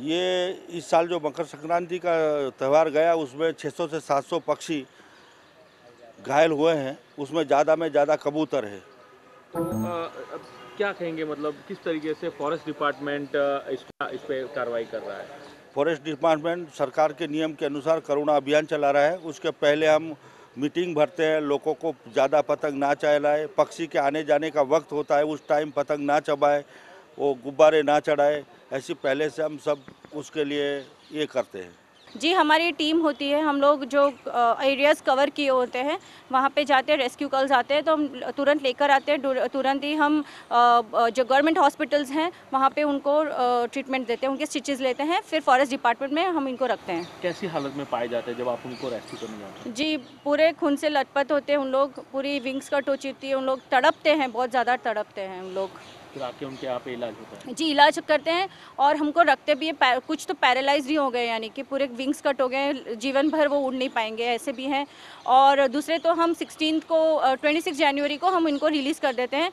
इस साल जो मकर संक्रांति का त्यौहार गया उसमें 600 से 700 पक्षी घायल हुए हैं। उसमें ज़्यादा में ज़्यादा कबूतर है। तो अब क्या कहेंगे मतलब किस तरीके से फॉरेस्ट डिपार्टमेंट इस इस पे कार्रवाई कर रहा है? फॉरेस्ट डिपार्टमेंट सरकार के नियम के अनुसार करुणा अभियान चला रहा है। उसके पहले हम मीटिंग भरते हैं लोगों को ज़्यादा पतंग ना चलाए पक्षी के आने जाने का वक्त होता है उस टाइम पतंग ना चबाए। वो गुब्बारे ना चढ़ाए ऐसी पहले से हम सब उसके लिए ये करते हैं। जी हमारी टीम होती है हम लोग जो एरियाज़ कवर किए होते हैं वहाँ पे जाते हैं रेस्क्यू कॉल्स आते हैं तो हम तुरंत लेकर आते हैं तुरंत ही हम जो गवर्नमेंट हॉस्पिटल्स हैं वहाँ पे उनको ट्रीटमेंट देते हैं उनके स्टिचेस लेते हैं फिर फॉरेस्ट डिपार्टमेंट में हम इनको रखते हैं। कैसी हालत में पाए जाते हैं जब आप उनको रेस्क्यू करने जाते हैं? जी पूरे खून से लटपट होते हैं उन लोग पूरी विंग्स कट हो चुकी है उन लोग तड़पते हैं बहुत ज़्यादा तड़पते हैं उन लोग। फिर उनके यहाँ पे इलाज होता है? जी, इलाज करते हैं और हमको रखते भी है कुछ तो पैरालाइज ही हो गए यानी कि पूरे विंग्स कट हो गए जीवन भर वो उड़ नहीं पाएँगे, ऐसे भी हैं। और दूसरे तो हम सिक्सटीन को ट्वेंटी जनवरी को हम इनको रिलीज़ कर देते हैं।